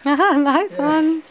nice one.